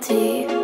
guilty.